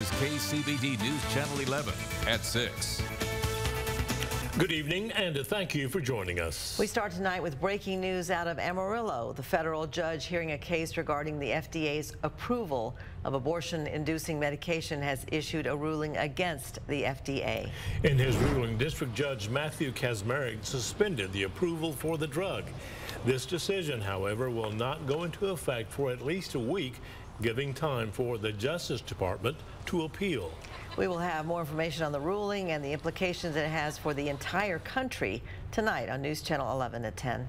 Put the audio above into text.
is KCBD News Channel 11 at 6. Good evening and thank you for joining us. We start tonight with breaking news out of Amarillo. The federal judge hearing a case regarding the FDA's approval of abortion-inducing medication has issued a ruling against the FDA. In his ruling, District Judge Matthew Kacsmaryk suspended the approval for the drug. This decision, however, will not go into effect for at least a week, giving time for the Justice Department to appeal. We will have more information on the ruling and the implications it has for the entire country tonight on News Channel 11 at 10.